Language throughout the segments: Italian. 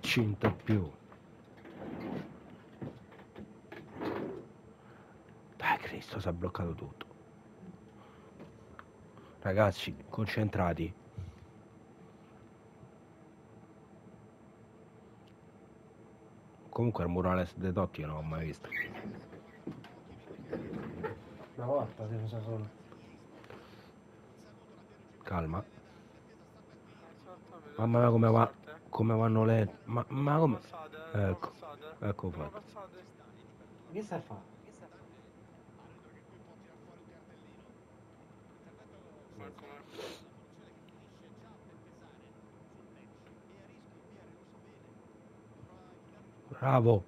100 più. Dai Cristo, si è bloccato tutto. Ragazzi, concentrati. Comunque il murales dei Totti io non l'ho mai visto. Una volta si usa solo. Calma. Mamma mia come, va. Come vanno le... Ma, ma come... Ecco, ecco fatto. Che stai come? Bravo.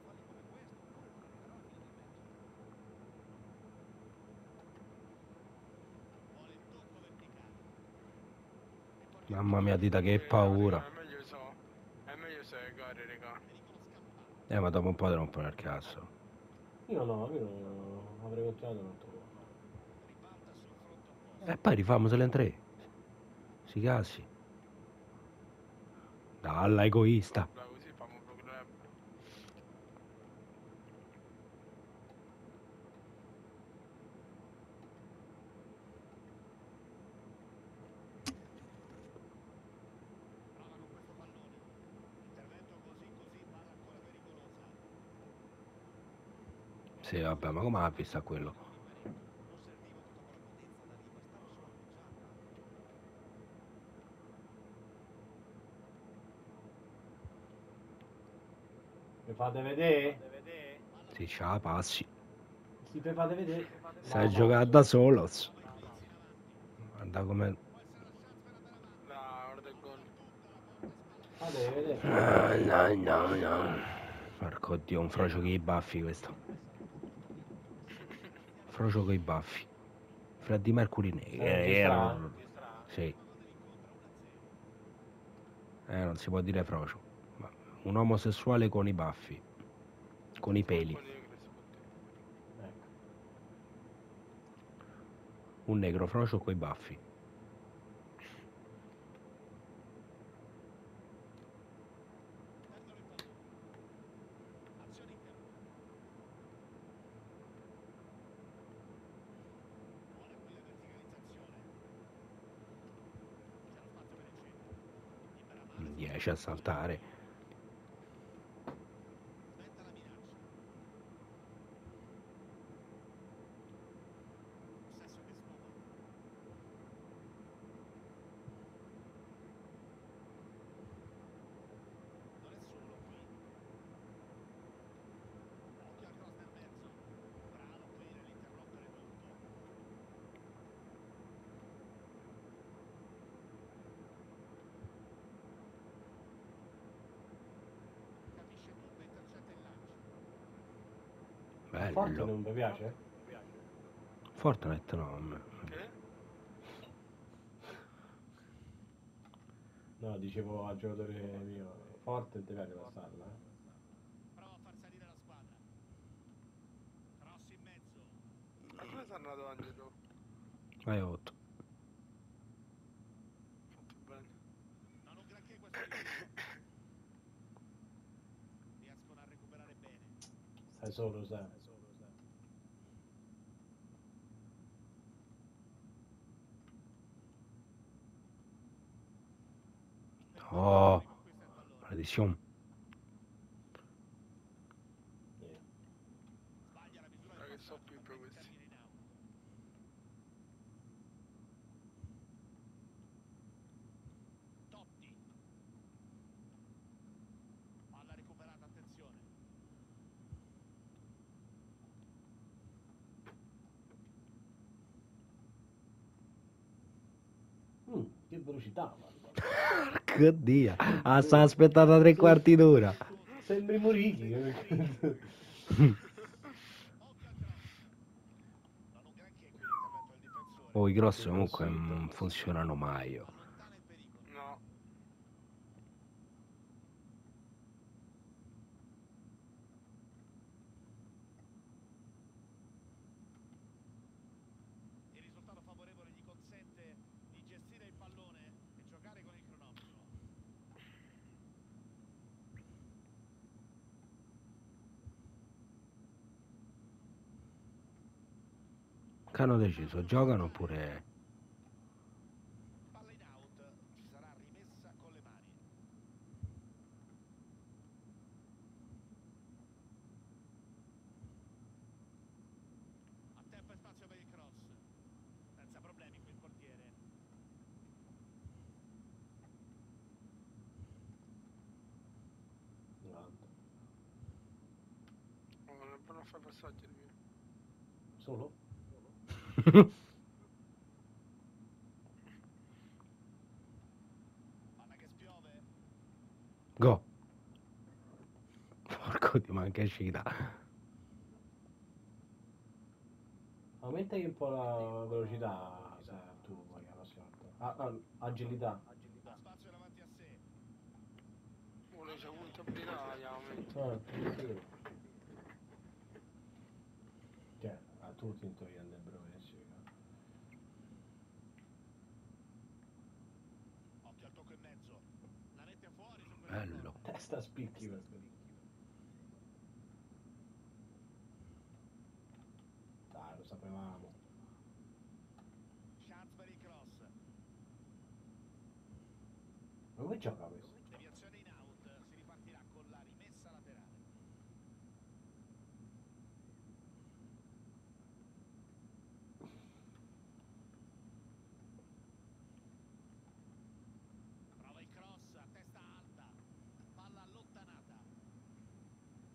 Mamma mia, dita che paura. È meglio so. È meglio se gare, raga. Eh, ma dopo un po' ti rompono il cazzo. Io no, io non avrei continuato un altro po'. E poi rifamosele in tre. Si cazzi. Dalla egoista. Da così famo un programma. Sì, vabbè, ma come ha visto a quello? Mi fate vedere? Si ce la passi. Si vi fate vedere? Sai giocare da solo. Guarda come... Vedere? Ah, no, no, no. Porco dio, un frocio con i baffi questo. Con i baffi. Freddy Mercury ne- Eh, eh, era-? Sì. Eh, non si può dire frocio. Ma un omosessuale con i baffi. Con i peli. Un negro frocio con i baffi. Non riesce a saltare. Forte Bello. non vi piace? Fortnite no. a me. Che? No, dicevo al giocatore mio. Forte ti piace la stalla, eh? Prova a far salire la squadra. Cross in mezzo. Ma come sei andato Angelo? Vai 8. Fatto bene. Non un granché questo. Riescono a recuperare bene. Stai solo, sai. Oh, maledizione. Niente. Sbaglia la misura Ma del che so passaggio, più ma per il questi. termine in out. Totti. Palla recuperata, attenzione. Mm, che velocità, guarda. Che dia. Ah, sta aspettando tre quarti d'ora. Sembri del difensore. Oh, i grossi comunque non funzionano mai. oh. Allontana il pericolo. No. Il risultato favorevole gli consente di gestire il pallone e giocare con il cronometro. Che hanno deciso? Giocano oppure... Palla in out, ci sarà rimessa con le mani. A tempo e spazio per il cross. Senza problemi qui il portiere. Grande. Oh, non è buono a fare passaggi il mio. Solo? Palla che spiove. Go. Porco di ma che scita. Aumentagli un po' la velocità se tu vuoi la prossima volta. Ah, ah, agilità. Spazio davanti a sé. Abilità, gli aumento. Ah, sì. Cioè, a tutti in teoria andrebbero messi. no? Occhio al tocco in mezzo. La mette fuori su quel Bello. Testa spicchi questo. Dai, lo sapevamo. Chance per il cross. Ma come gioca questo? Deviazione in out. Si ripartirà con la rimessa laterale. Prova il cross a testa alta. Palla allontanata. Guarda che velocità che c'ha.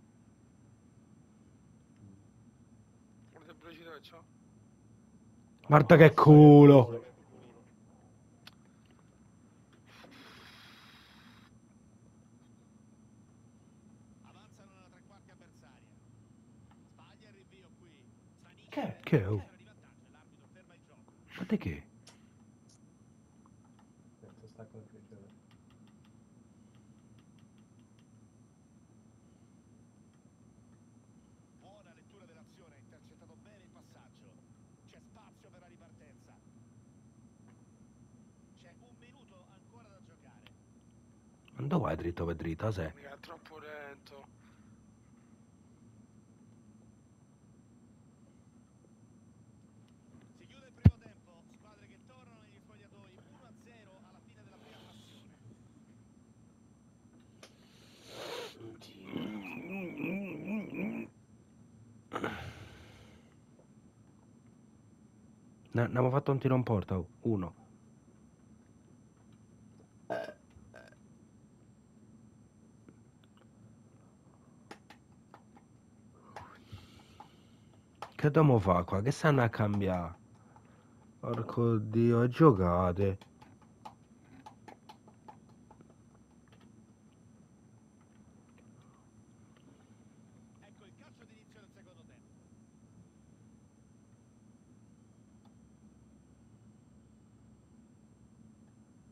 Guarda che culo. Avanzano nella tre quarti avversaria. Sbaglia il rinvio qui. Zanicchi. Che? Che? oh? Era di vantaggio. L'arbitro ferma il gioco. Ma te che? Aspetta, stacco il piacere. Buona lettura dell'azione, ha intercettato bene il passaggio. C'è spazio per la ripartenza. C'è un minuto ancora da giocare. Dove vai dritto per dritto? Se? Mica è troppo lento. Si chiude il primo tempo, squadre che tornano negli spogliatoi 1-0 alla fine della prima frazione. Ne abbiamo fatto un tiro in porta, uno. Che dobbiamo fare qua? Che stanno a cambiare? Porco dio, giocate.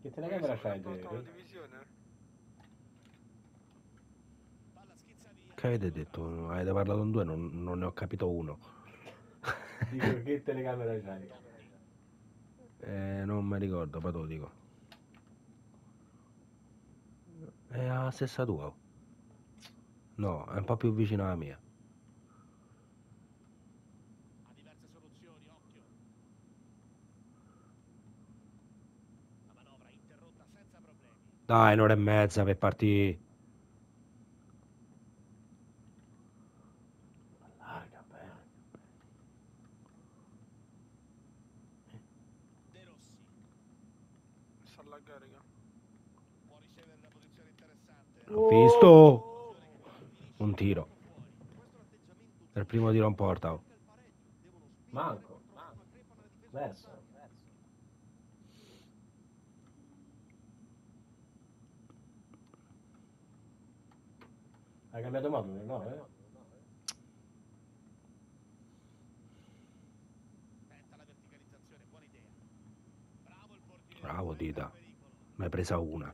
Che telecamera c'hai via. Che avete detto? Avete parlato in due, non, non ne ho capito uno. Dico che telecamera c'hai? Eh, non mi ricordo, poi lo dico. È la stessa tua. No, è un po' più vicino alla mia. Dai, un'ora e mezza per partire. Allarga bene. De Rossi Sta alla carica. può ricevere una posizione interessante. Ho visto Un tiro. Il primo tiro in porta. oh. Manco. Verso. Hai cambiato modulo? No, eh? Tenta la verticalizzazione, buona idea. Bravo il portiere. Bravo, senza Dita. pericolo. Ne hai presa una.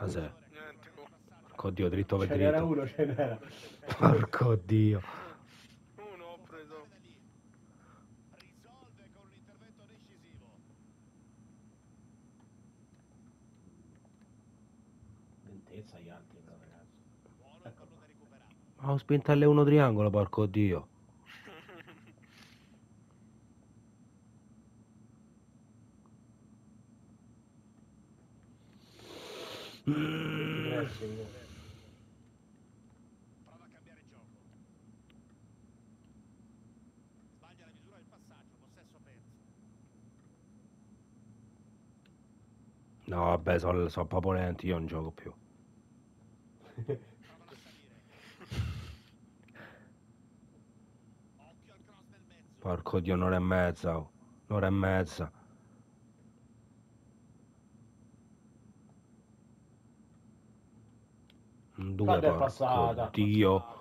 Passaggio. Porco dio, dritto per Ce n'era dritto. uno, ce n'era. Porco dio. Uno ho preso. Risolve con un intervento decisivo. Lentezza gli altri, però, ragazzi. Buono il pallone recuperato. Ma ho spinto alle uno triangolo, porco dio. Pressing. Prova a cambiare gioco. Sbaglia la misura del passaggio, possesso perso. No, vabbè, sono so proprio lenti, io non gioco più. Provano a salire. Occhio al cross nel mezzo. Porco dio, un'ora e mezza. oh. Un'ora e mezza. 2 Quando porco, è passata? Dio.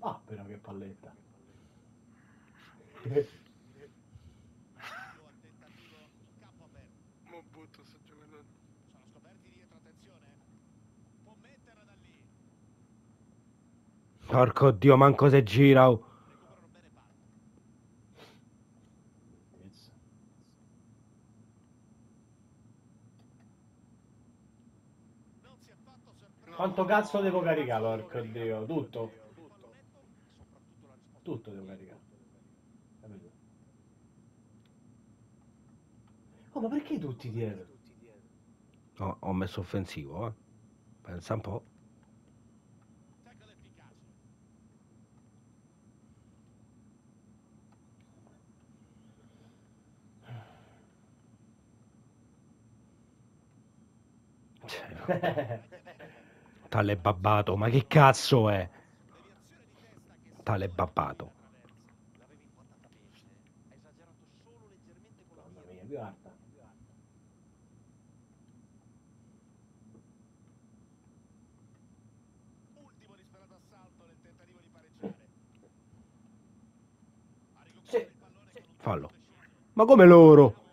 Ah, però che palletta. Mo butto sto giocatore. Sono scoperti dietro, attenzione. Porco dio, manco se gira. oh. Quanto cazzo devo caricare, porco dio? Tutto. Tutto devo caricare. Oh, ma perché tutti dietro? No, ho messo offensivo, eh. Pensa un po'. Tackle efficace. Cioè, tale babbato, ma che cazzo è? Deviazione di testa che si Tale trova babbato. attraverso. L'avevi impontata bene, ha esagerato solo leggermente con la Mamma mira. mia, guarda. Ultimo disperato assalto nel tentativo di pareggiare. Ha recuperato Sì. il pallone con un Fallo. Ma come loro? Che!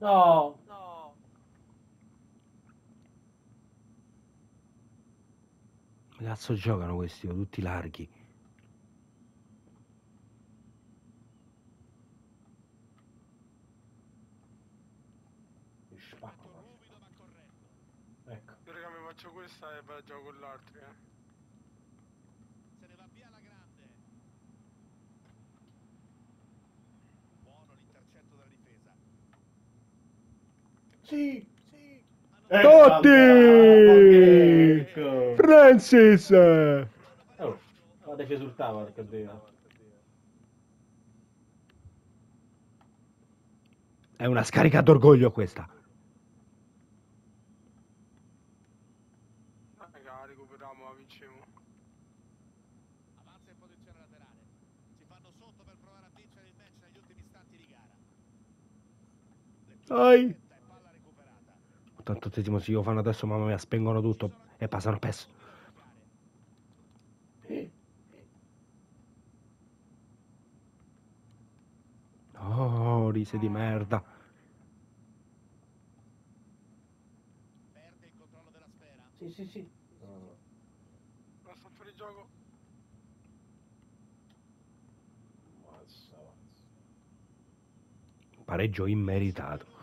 No, Che cazzo giocano questi? oh, Tutti larghi. Ecco. Raga, mi faccio questa e poi gioco con l'altro, eh. Se ne va via la grande. Buono l'intercetto della difesa. Sì! Sì. Totti! Ecco. Francis! Oh, guarda ci esultava, porco dio. È una scarica d'orgoglio questa. Raga, recuperiamo, la vinciamo. Avanza in posizione laterale. Si fanno sotto per provare a vincere il match negli ultimi istanti di gara. Lettura 88esimo si lo fanno adesso, mamma mia, spengono tutto e passano. Eh, Oh, rise di merda. Perde il controllo della sfera. Sì, sì, sì. Basta fuori gioco. Pareggio immeritato.